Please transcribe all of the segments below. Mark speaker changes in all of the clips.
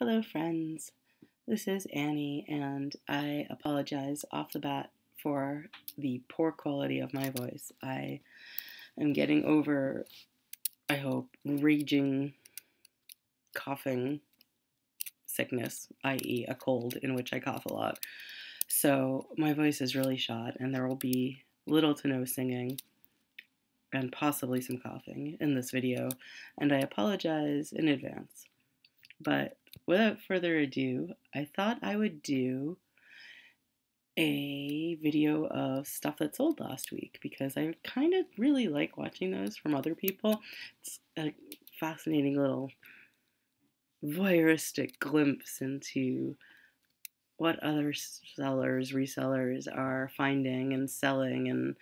Speaker 1: Hello, friends. This is Annie, and I apologize off the bat for the poor quality of my voice. I am getting over, I hope, raging coughing sickness, i.e., a cold in which I cough a lot. So my voice is really shot, and there will be little to no singing and possibly some coughing in this video, and I apologize in advance. But without further ado, I thought I would do a video of stuff that sold last week because I kind of really like watching those from other people. It's a fascinating little voyeuristic glimpse into what other sellers, resellers are finding and selling and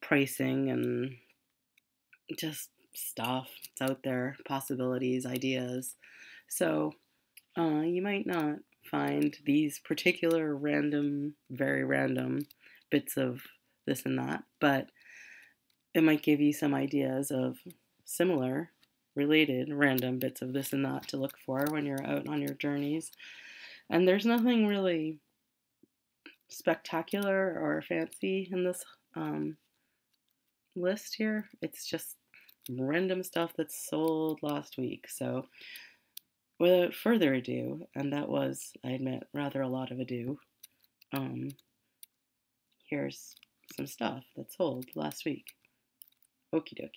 Speaker 1: pricing and just stuff. It's out there, possibilities, ideas. So uh, you might not find these particular random, very random bits of this and that, but it might give you some ideas of similar, related, random bits of this and that to look for when you're out on your journeys. And there's nothing really spectacular or fancy in this um, list here. It's just random stuff that's sold last week. So without further ado, and that was, I admit, rather a lot of ado, um, here's some stuff that sold last week. Okie dokie.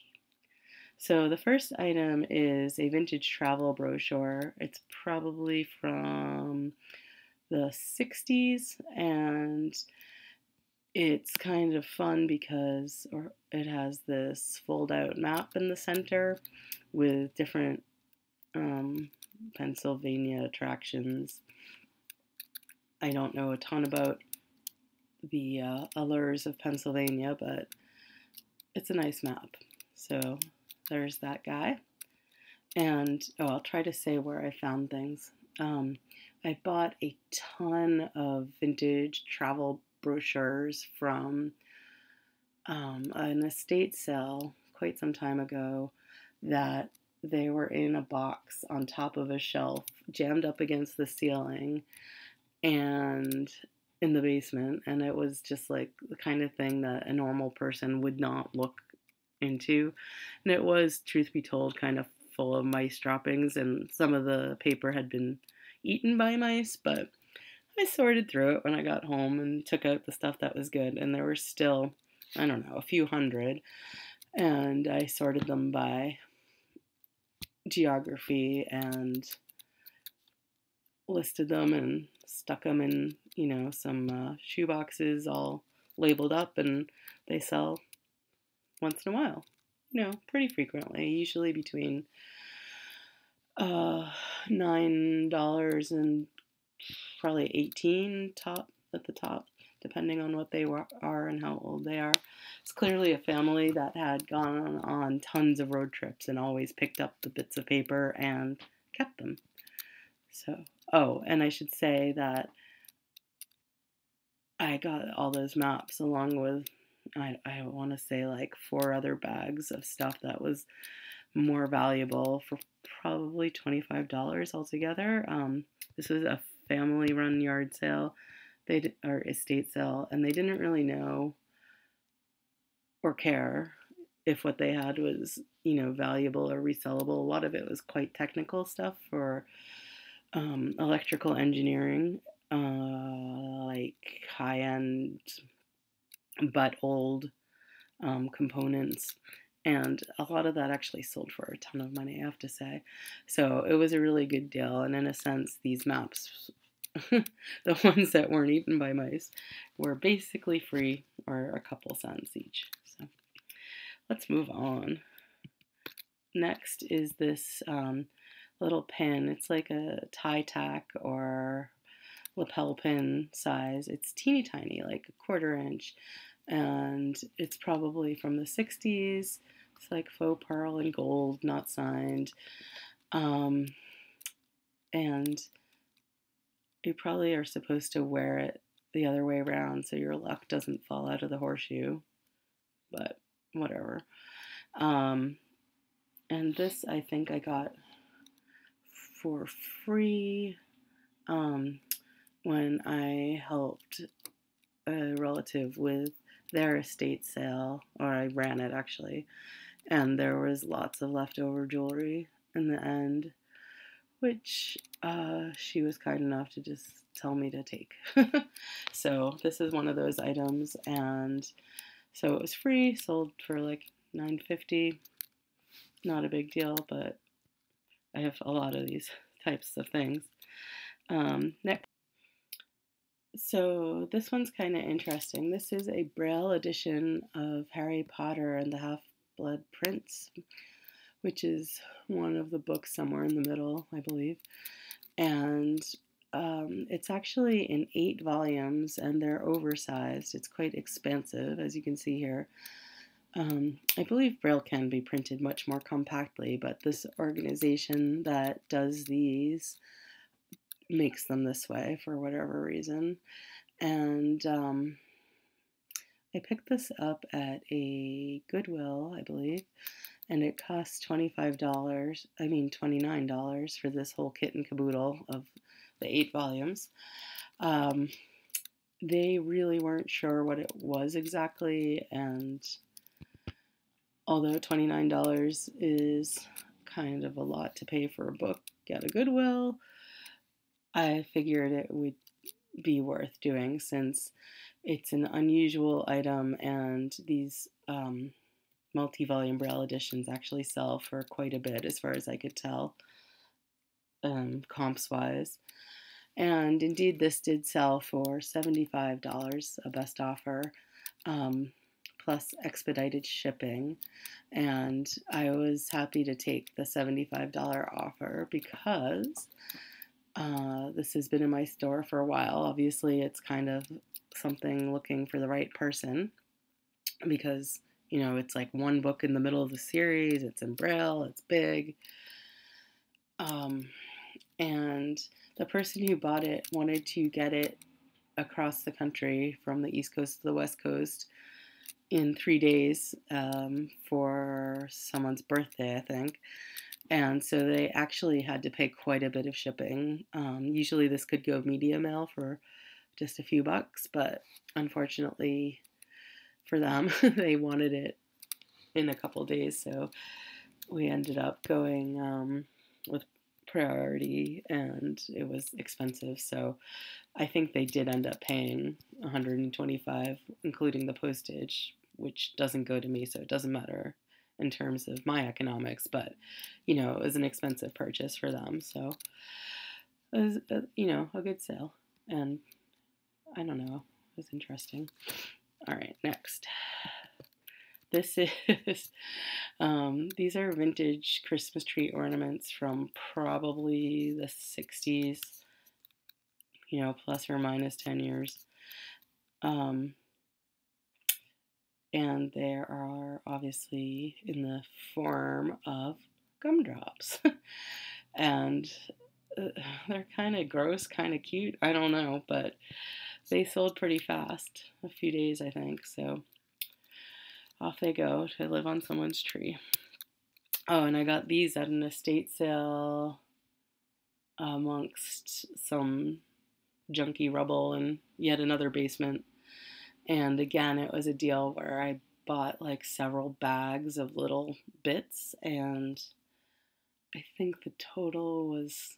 Speaker 1: So the first item is a vintage travel brochure. It's probably from the 60s and it's kind of fun because or it has this fold out map in the center with different um, Pennsylvania attractions. I don't know a ton about the uh, allures of Pennsylvania, but it's a nice map. So there's that guy. And oh, I'll try to say where I found things. Um, I bought a ton of vintage travel brochures from um, an estate sale quite some time ago that they were in a box on top of a shelf, jammed up against the ceiling, and in the basement. And it was just like the kind of thing that a normal person would not look into. And it was, truth be told, kind of full of mice droppings, and some of the paper had been eaten by mice, but I sorted through it when I got home and took out the stuff that was good, and there were still, I don't know, a few hundred. And I sorted them by geography and listed them and stuck them in, you know, some uh, shoe boxes all labeled up, and they sell once in a while. You know, pretty frequently, usually between uh, nine dollars and probably eighteen top at the top, depending on what they were, are and how old they are. It's clearly a family that had gone on tons of road trips and always picked up the bits of paper and kept them. So, oh, and I should say that I got all those maps along with I, I want to say like four other bags of stuff that was more valuable for probably $25 altogether. Um, this was a family run yard sale they or estate sale and they didn't really know or care if what they had was you know valuable or resellable a lot of it was quite technical stuff for um, electrical engineering uh, like high end but old um, components. And a lot of that actually sold for a ton of money, I have to say. So it was a really good deal. And in a sense, these maps, the ones that weren't eaten by mice, were basically free or a couple cents each. So let's move on. Next is this um, little pin. It's like a tie tack or lapel pin size. It's teeny tiny, like a quarter inch and it's probably from the 60s. It's like faux pearl and gold, not signed. Um, and you probably are supposed to wear it the other way around so your luck doesn't fall out of the horseshoe, but whatever. Um, and this I think I got for free um, when I helped a relative with their estate sale, or I ran it actually, and there was lots of leftover jewelry in the end, which uh, she was kind enough to just tell me to take. so this is one of those items, and so it was free, sold for like 9.50. Not a big deal, but I have a lot of these types of things. Um, next. So this one's kind of interesting. This is a Braille edition of Harry Potter and the Half-Blood Prince, which is one of the books somewhere in the middle, I believe. And um, it's actually in eight volumes, and they're oversized. It's quite expansive, as you can see here. Um, I believe Braille can be printed much more compactly, but this organization that does these makes them this way for whatever reason. And um, I picked this up at a Goodwill, I believe, and it cost $25, I mean $29 for this whole kit and caboodle of the eight volumes. Um, they really weren't sure what it was exactly, and although $29 is kind of a lot to pay for a book at a Goodwill, I figured it would be worth doing since it's an unusual item and these um, multi volume Braille editions actually sell for quite a bit, as far as I could tell, um, comps wise. And indeed, this did sell for $75, a best offer, um, plus expedited shipping. And I was happy to take the $75 offer because uh, this has been in my store for a while. Obviously, it's kind of something looking for the right person because, you know, it's like one book in the middle of the series, it's in Braille, it's big. Um, and the person who bought it wanted to get it across the country from the East Coast to the West Coast in three days um, for someone's birthday, I think. And so they actually had to pay quite a bit of shipping. Um, usually this could go media mail for just a few bucks, but unfortunately for them, they wanted it in a couple days. So we ended up going um, with priority and it was expensive. So I think they did end up paying 125 including the postage, which doesn't go to me, so it doesn't matter in terms of my economics, but you know, it was an expensive purchase for them. So it was, a, you know, a good sale. And I don't know, it was interesting. All right, next. This is, um, these are vintage Christmas tree ornaments from probably the 60s, you know, plus or minus 10 years. Um, and they are obviously in the form of gumdrops. and uh, they're kind of gross, kind of cute. I don't know, but they sold pretty fast. A few days, I think. So off they go to live on someone's tree. Oh, and I got these at an estate sale amongst some junky rubble and yet another basement. And again, it was a deal where I bought like several bags of little bits, and I think the total was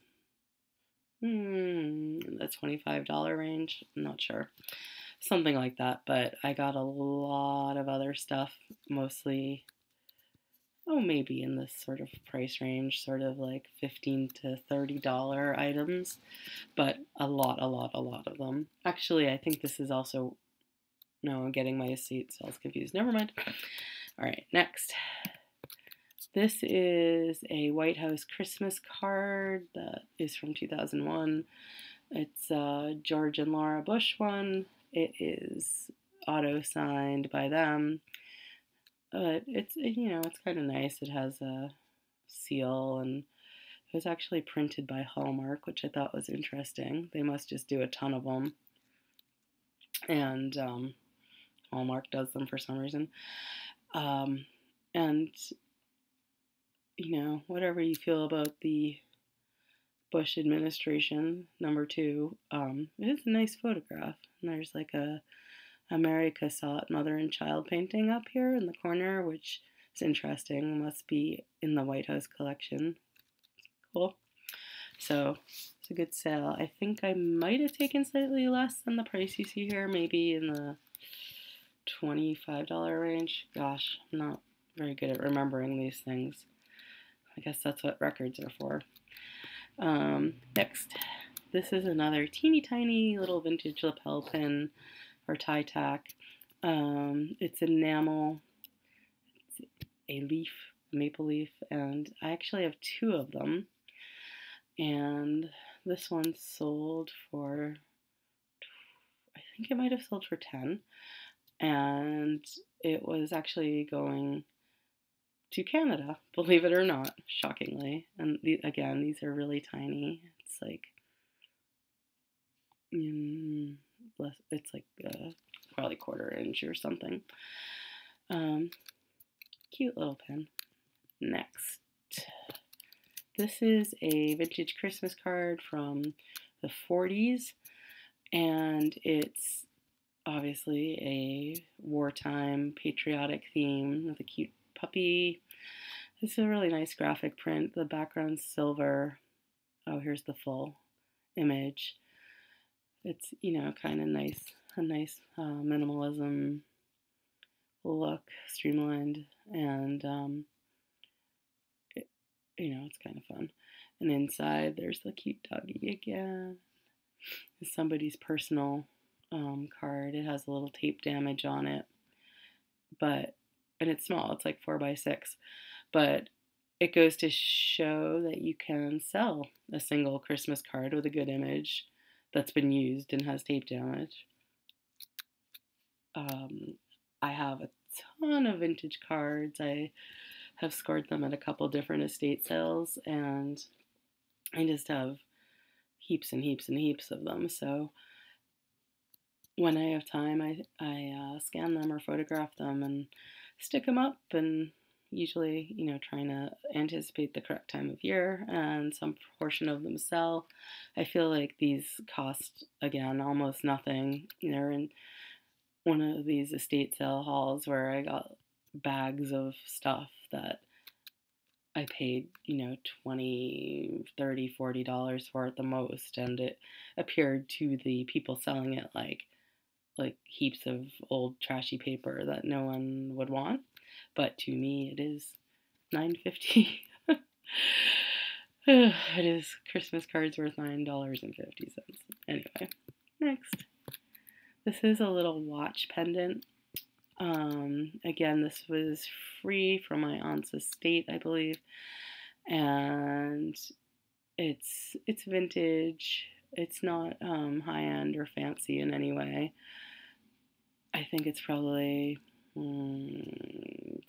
Speaker 1: hmm, the $25 range. I'm not sure. Something like that, but I got a lot of other stuff, mostly, oh, maybe in this sort of price range, sort of like 15 to $30 items, but a lot, a lot, a lot of them. Actually, I think this is also no, I'm getting my seat cells confused. Never mind. All right, next. This is a White House Christmas card that is from 2001. It's a George and Laura Bush one. It is auto signed by them. But it's, you know, it's kind of nice. It has a seal and it was actually printed by Hallmark, which I thought was interesting. They must just do a ton of them. And um, Hallmark does them for some reason. Um, and, you know, whatever you feel about the Bush administration, number two. Um, it's a nice photograph. And there's like a Mary Cassatt mother and child painting up here in the corner, which is interesting. Must be in the White House collection. Cool. So it's a good sale. I think I might have taken slightly less than the price you see here, maybe in the $25 range. Gosh, I'm not very good at remembering these things. I guess that's what records are for. Um, next, this is another teeny tiny little vintage lapel pin or tie tack. Um, it's enamel, it's a leaf, maple leaf, and I actually have two of them. And this one sold for, I think it might have sold for 10. And it was actually going to Canada, believe it or not, shockingly. And the, again, these are really tiny. It's like, mm, less, it's like uh, probably quarter inch or something. Um, cute little pen. Next. This is a vintage Christmas card from the 40s, and it's obviously a wartime patriotic theme with a cute puppy. Is a really nice graphic print. The background's silver. Oh, here's the full image. It's, you know, kind of nice, a nice uh, minimalism look, streamlined, and, um, it, you know, it's kind of fun. And inside, there's the cute doggy again. It's somebody's personal um, card. It has a little tape damage on it, but and it's small. It's like four by six, but it goes to show that you can sell a single Christmas card with a good image that's been used and has tape damage. Um, I have a ton of vintage cards. I have scored them at a couple different estate sales, and I just have heaps and heaps and heaps of them. So when I have time, I I uh, scan them or photograph them and stick them up and usually, you know, trying to anticipate the correct time of year and some portion of them sell. I feel like these cost, again, almost nothing. They're in one of these estate sale halls where I got bags of stuff that I paid, you know, 20, 30, 40 dollars for at the most and it appeared to the people selling it like like heaps of old trashy paper that no one would want. But to me, it is 9.50. it is Christmas cards worth $9.50. Anyway, next. This is a little watch pendant. Um, again, this was free from my aunt's estate, I believe. And it's it's vintage. It's not um, high end or fancy in any way. I think it's probably mm,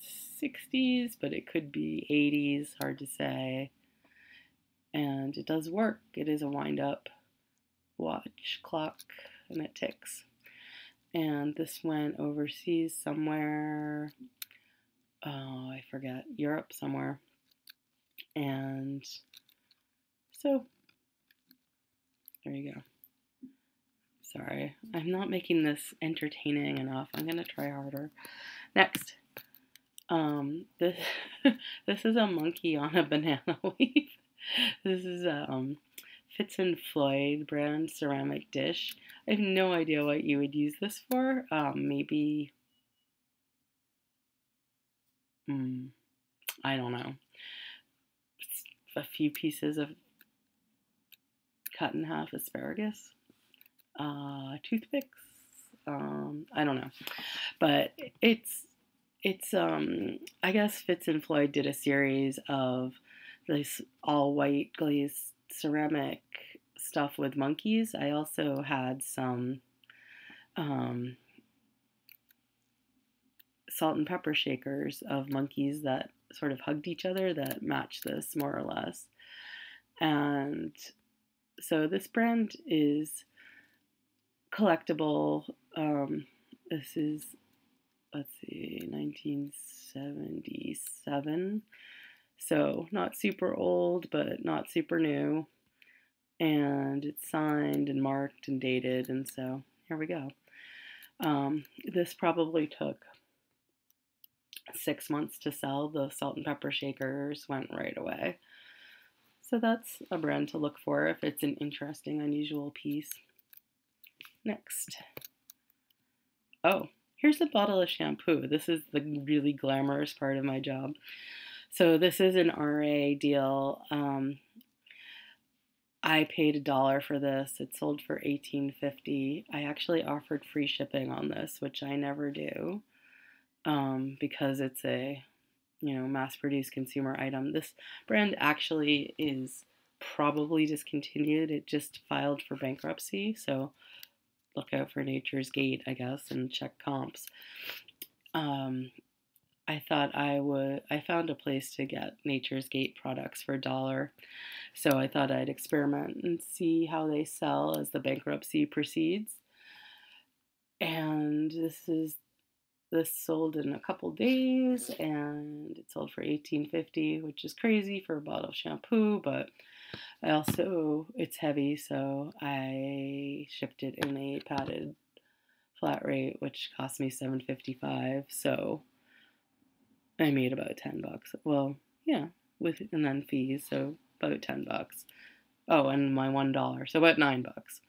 Speaker 1: 60s, but it could be 80s, hard to say. And it does work. It is a wind up watch clock and it ticks. And this went overseas somewhere, oh, I forget, Europe somewhere. And so there you go. Sorry, I'm not making this entertaining enough. I'm gonna try harder. Next, um, this this is a monkey on a banana leaf. this is a um, Fitz and Floyd brand ceramic dish. I have no idea what you would use this for. Um, maybe, mm, I don't know. It's a few pieces of cut in half asparagus uh, toothpicks. Um, I don't know, but it's it's um, I guess Fitz and Floyd did a series of this all white glazed ceramic stuff with monkeys. I also had some um, salt and pepper shakers of monkeys that sort of hugged each other that match this more or less. And so this brand is collectible. Um, this is, let's see, 1977. So not super old, but not super new. and it's signed and marked and dated, and so here we go. Um, this probably took six months to sell. The salt and pepper shakers went right away. So that's a brand to look for if it's an interesting, unusual piece. Next. Oh, here's a bottle of shampoo. This is the really glamorous part of my job. So this is an RA deal. Um, I paid a dollar for this. It sold for eighteen fifty. I actually offered free shipping on this, which I never do, um, because it's a you know mass-produced consumer item. This brand actually is probably discontinued. It just filed for bankruptcy, so look out for Nature's Gate, I guess, and check comps. Um, I thought I would. I found a place to get Nature's Gate products for a dollar, so I thought I'd experiment and see how they sell as the bankruptcy proceeds. And this is this sold in a couple days, and it sold for eighteen fifty, which is crazy for a bottle of shampoo, but I also, it's heavy, so I shipped it in a padded flat rate, which cost me seven fifty five. So I made about ten bucks. Well, yeah, with and then fees, so about ten bucks. Oh, and my one dollar, so about nine bucks.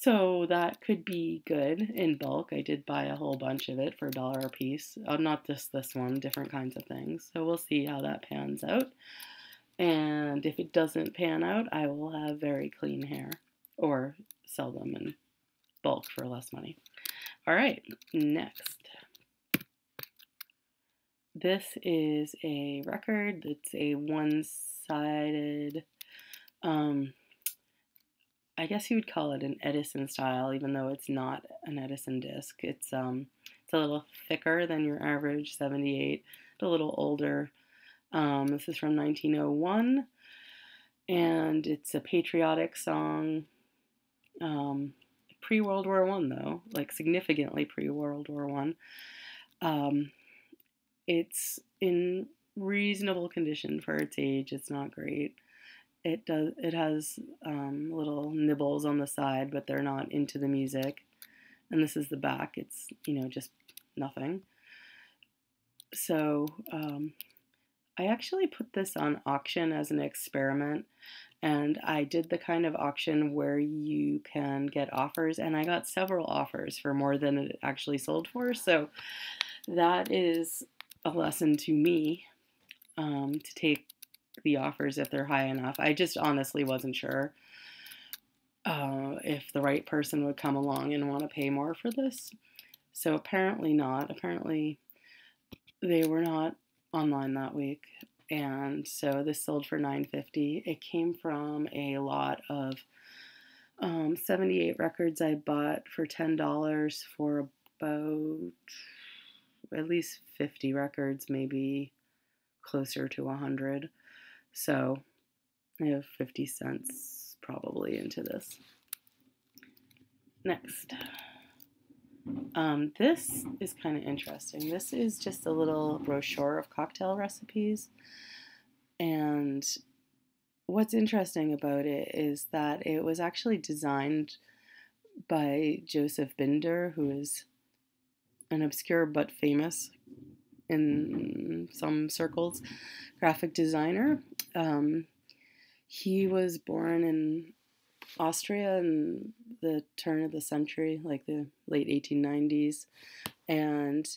Speaker 1: So that could be good in bulk. I did buy a whole bunch of it for a dollar a piece. Oh, not just this one, different kinds of things. So we'll see how that pans out. And if it doesn't pan out, I will have very clean hair or sell them in bulk for less money. All right, next. This is a record that's a one sided, um, I guess you would call it an Edison style, even though it's not an Edison disc. It's, um, it's a little thicker than your average 78, a little older. Um, this is from 1901, and it's a patriotic song. Um, pre World War One, though, like significantly pre World War One. Um, it's in reasonable condition for its age. It's not great. It does. It has um, little nibbles on the side, but they're not into the music. And this is the back. It's you know just nothing. So um, I actually put this on auction as an experiment and I did the kind of auction where you can get offers and I got several offers for more than it actually sold for. So that is a lesson to me um, to take the offers if they're high enough. I just honestly wasn't sure uh, if the right person would come along and want to pay more for this. So apparently not. Apparently they were not online that week and so this sold for 950 it came from a lot of um, 78 records i bought for $10 for about at least 50 records maybe closer to 100 so i have 50 cents probably into this next um, this is kind of interesting. This is just a little brochure of cocktail recipes. And what's interesting about it is that it was actually designed by Joseph Binder, who is an obscure but famous in some circles graphic designer. Um, he was born in Austria in the turn of the century, like the late 1890s, and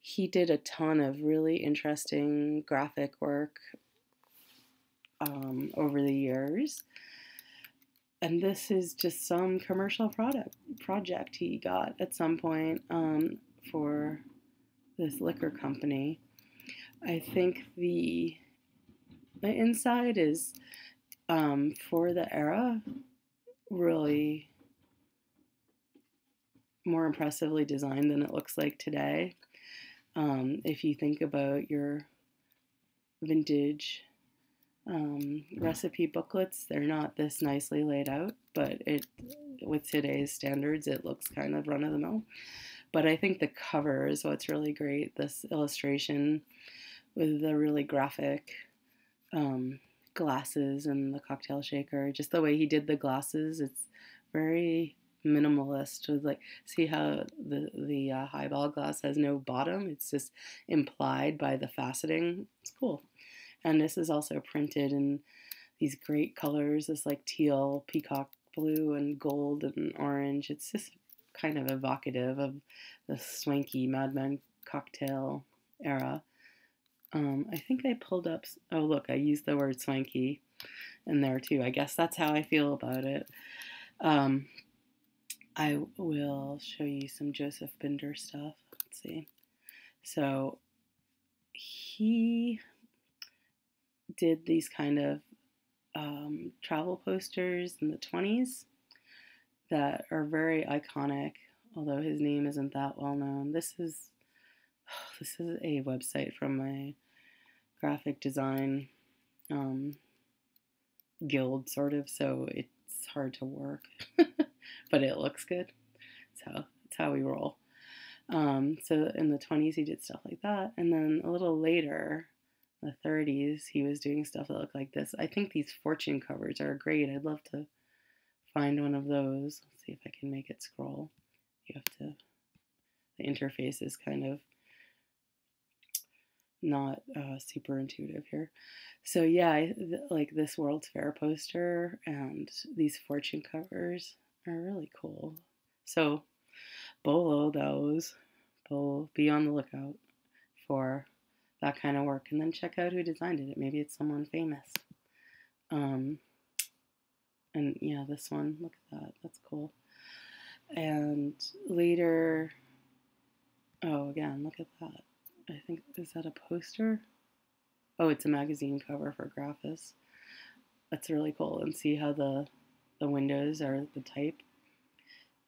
Speaker 1: he did a ton of really interesting graphic work um, over the years. And this is just some commercial product project he got at some point um, for this liquor company. I think the the inside is um, for the era really more impressively designed than it looks like today. Um, if you think about your vintage um, recipe booklets, they're not this nicely laid out, but it with today's standards, it looks kind of run of the mill. But I think the cover is what's really great. This illustration with the really graphic um, glasses and the cocktail shaker. Just the way he did the glasses, it's very minimalist. With like, see how the the uh, highball glass has no bottom; it's just implied by the faceting. It's cool, and this is also printed in these great colors. This like teal, peacock blue, and gold and orange. It's just kind of evocative of the swanky Mad Men cocktail era. Um, I think I pulled up. Oh, look, I used the word swanky in there too. I guess that's how I feel about it. Um, I will show you some Joseph Binder stuff. Let's see. So he did these kind of um, travel posters in the 20s that are very iconic, although his name isn't that well known. This is this is a website from my graphic design um, guild, sort of, so it's hard to work, but it looks good. So that's how we roll. Um, so in the 20s, he did stuff like that. And then a little later, the 30s, he was doing stuff that looked like this. I think these fortune covers are great. I'd love to find one of those. Let's see if I can make it scroll. You have to, the interface is kind of not uh, super intuitive here. So yeah, I, th- like this World's Fair poster and these fortune covers are really cool. So bolo those. Bolo, be on the lookout for that kind of work, and then check out who designed it. Maybe it's someone famous. Um, and yeah, this one, look at that. That's cool. And later, oh, again, look at that. I think, is that a poster? Oh, it's a magazine cover for Graphis. That's really cool. And see how the the windows are the type.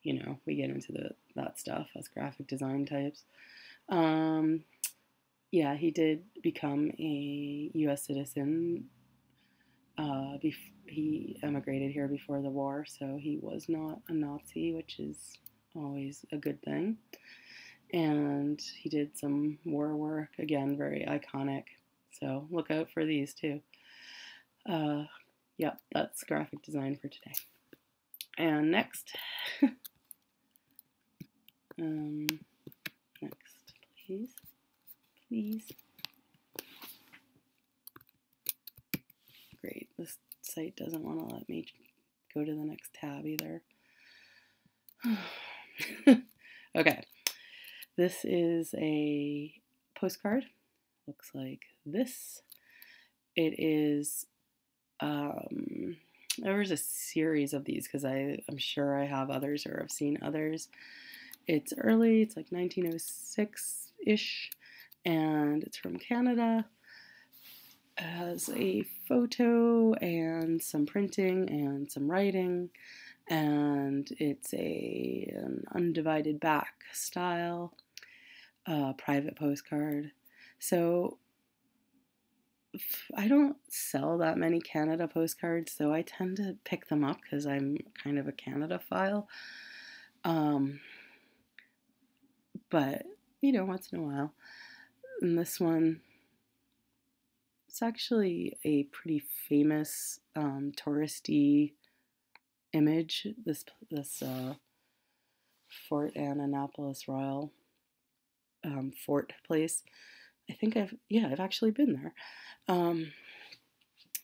Speaker 1: You know, we get into the that stuff as graphic design types. Um, yeah, he did become a U.S. citizen. Uh, he emigrated here before the war, so he was not a Nazi, which is always a good thing. And he did some war work again very iconic so look out for these too. Uh, yep that's graphic design for today. And next. Um, next please. Please great this site doesn't want to let me go to the next tab either okay this is a postcard. Looks like this. It is, um, there's a series of these because I'm sure I have others or I've seen others. It's early, it's like 1906 ish, and it's from Canada. Has a photo and some printing and some writing, and it's a an undivided back style uh, private postcard. So I don't sell that many Canada postcards, so I tend to pick them up because I'm kind of a Canada file. Um, but you know, once in a while. And this one, it's actually a pretty famous um, touristy image. This this uh, Fort Annapolis Royal um, fort place. I think I've, yeah, I've actually been there. Um,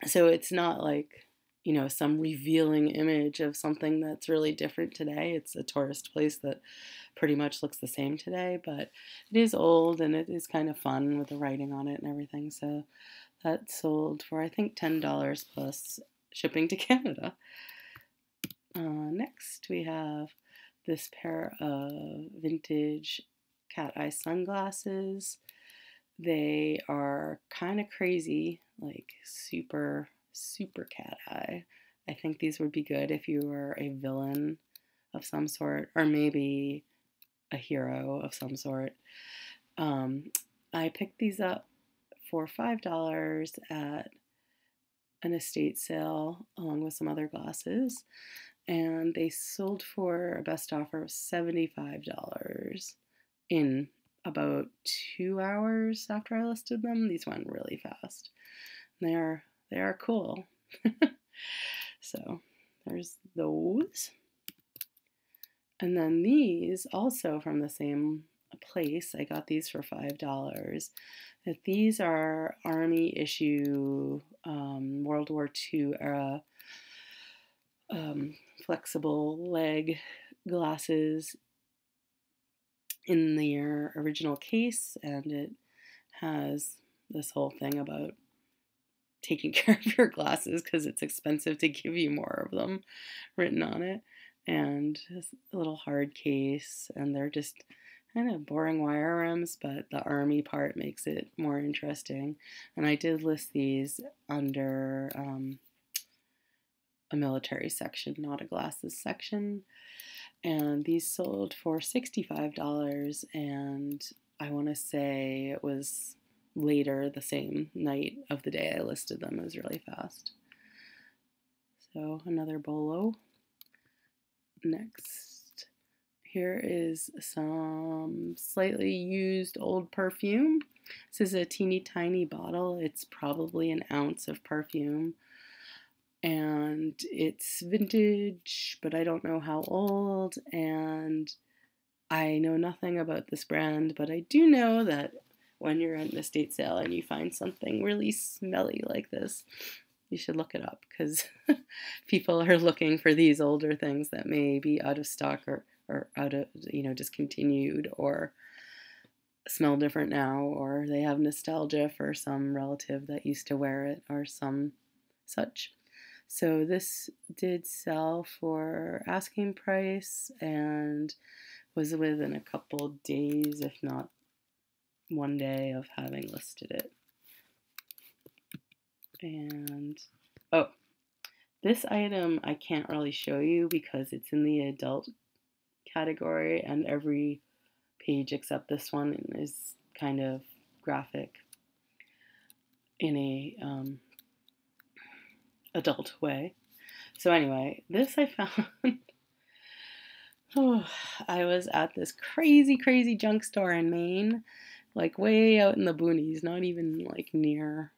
Speaker 1: so it's not like, you know, some revealing image of something that's really different today. It's a tourist place that pretty much looks the same today, but it is old and it is kind of fun with the writing on it and everything. So that sold for, I think, $10 plus shipping to Canada. Uh, next, we have this pair of vintage cat eye sunglasses. They are kind of crazy, like super, super cat eye. I think these would be good if you were a villain of some sort, or maybe a hero of some sort. Um, I picked these up for $5 at an estate sale along with some other glasses, and they sold for a best offer of $75 in about two hours after I listed them. These went really fast. They are they are cool. so there's those. And then these, also from the same place, I got these for $5. That these are Army issue um, World War II era um, flexible leg glasses in their original case, and it has this whole thing about taking care of your glasses because it's expensive to give you more of them written on it. And a little hard case, and they're just kind of boring wire rims, but the army part makes it more interesting. And I did list these under um, a military section, not a glasses section. And these sold for $65, and I want to say it was later the same night of the day I listed them. It was really fast. So another bolo. Next, here is some slightly used old perfume. This is a teeny tiny bottle. It's probably an ounce of perfume. And it's vintage, but I don't know how old. And I know nothing about this brand, but I do know that when you're at an estate sale and you find something really smelly like this, you should look it up because people are looking for these older things that may be out of stock or, or out of, you know, discontinued or smell different now, or they have nostalgia for some relative that used to wear it or some such. So this did sell for asking price and was within a couple days, if not one day of having listed it. And, oh, this item I can't really show you because it's in the adult category and every page except this one is kind of graphic in a um, adult way. So anyway, this I found. oh, I was at this crazy, crazy junk store in Maine like way out in the boonies, not even like near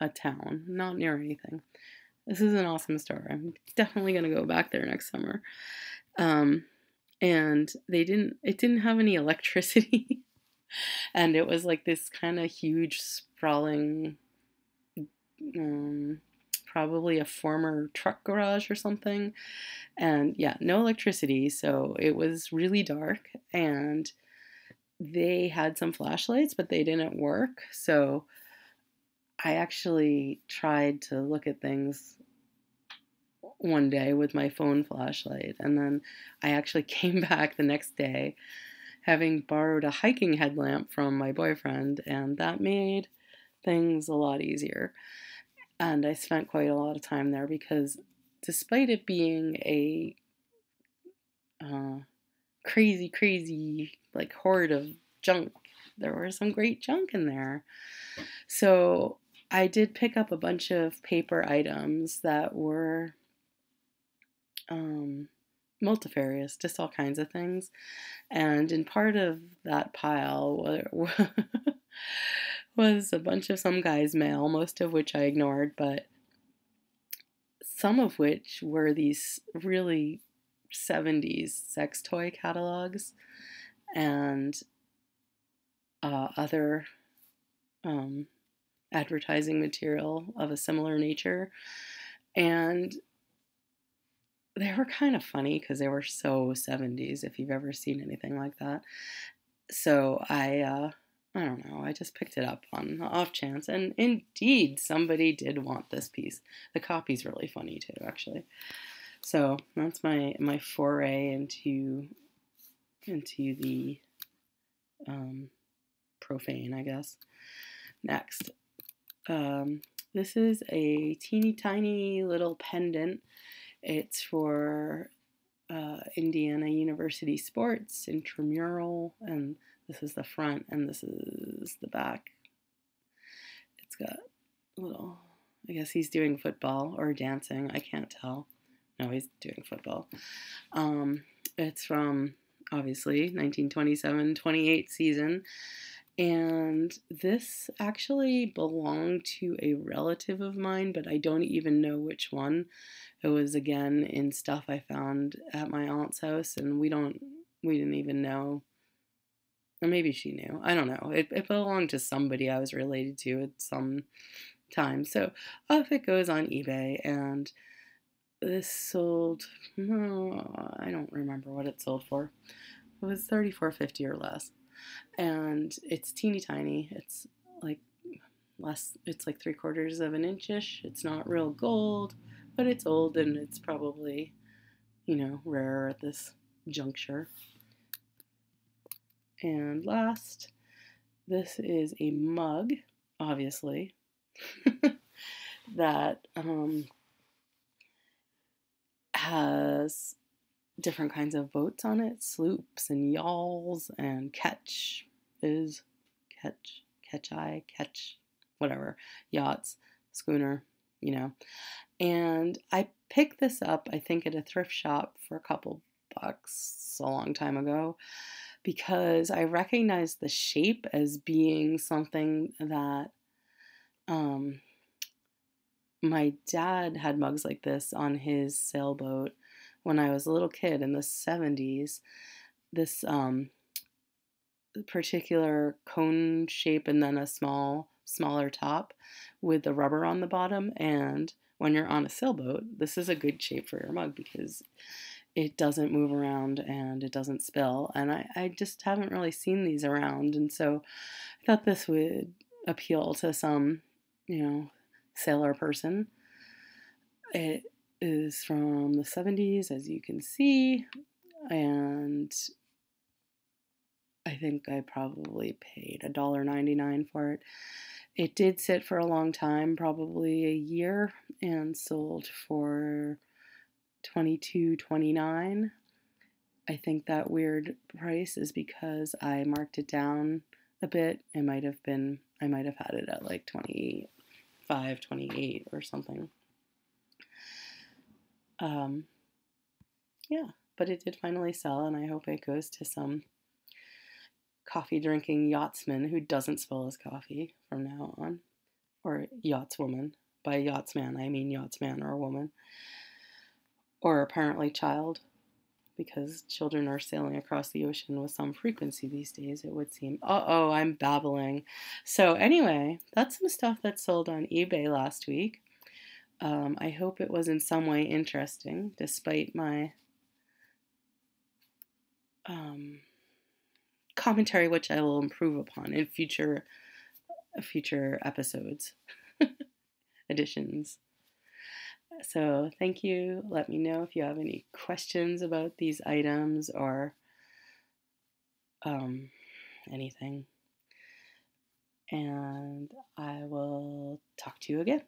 Speaker 1: a town, not near anything. This is an awesome store. I'm definitely gonna go back there next summer. Um, and they didn't. It didn't have any electricity, and it was like this kind of huge, sprawling, um, probably a former truck garage or something. And yeah, no electricity, so it was really dark and they had some flashlights, but they didn't work. So I actually tried to look at things one day with my phone flashlight. And then I actually came back the next day having borrowed a hiking headlamp from my boyfriend, and that made things a lot easier. And I spent quite a lot of time there because despite it being a uh, crazy, crazy like hoard of junk. There were some great junk in there. So I did pick up a bunch of paper items that were um, multifarious, just all kinds of things. And in part of that pile was a bunch of some guy's mail, most of which I ignored, but some of which were these really 70s sex toy catalogs and uh, other um, advertising material of a similar nature. And they were kind of funny because they were so 70s if you've ever seen anything like that. So I, uh, I don't know, I just picked it up on off chance. And indeed, somebody did want this piece. The copy's really funny too, actually. So that's my my foray into into the um, profane, I guess. Next, um, this is a teeny tiny little pendant. It's for uh, Indiana University Sports intramural, and this is the front, and this is the back. It's got little, I guess he's doing football or dancing. I can't tell. No, he's doing football. Um, it's from obviously 1927 28 season And this actually belonged to a relative of mine, but I don't even know which one. It was again in stuff I found at my aunt's house, and we don't, we didn't even know. Or maybe she knew. I don't know. It, it belonged to somebody I was related to at some time. So off it goes on eBay, and this sold. Oh, I don't remember what it sold for. It was thirty four fifty or less and it's teeny tiny. It's like less, it's like three quarters of an inchish. It's not real gold, but it's old and it's probably, you know, rare at this juncture. And last, this is a mug, obviously, that um, has different kinds of boats on it. Sloops and yawls and ketch is ketch ketch eye ketch whatever yachts schooner you know. And i picked this up i think at a thrift shop for a couple bucks a long time ago because i recognized the shape as being something that um my dad had mugs like this on his sailboat when I was a little kid in the 70s, this um, particular cone shape and then a small, smaller top with the rubber on the bottom. And when you're on a sailboat, this is a good shape for your mug because it doesn't move around and it doesn't spill. And I, I just haven't really seen these around. And so I thought this would appeal to some, you know, sailor person. It is from the 70s, as you can see, and I think I probably paid $1.99 for it. It did sit for a long time, probably a year, and sold for $22.29. I think that weird price is because I marked it down a bit. It might have been, I might have had it at like 25, 28 or something. Um, yeah, but it did finally sell, and I hope it goes to some coffee drinking yachtsman who doesn't spill his coffee from now on, or yachtswoman. By yachtsman, I mean yachtsman or woman, or apparently child, because children are sailing across the ocean with some frequency these days, it would seem. Uh oh, I'm babbling. So, anyway, that's some stuff that sold on eBay last week. Um, I hope it was in some way interesting, despite my um, commentary, which I will improve upon in future future episodes, editions. So thank you. Let me know if you have any questions about these items or um, anything. And I will talk to you again.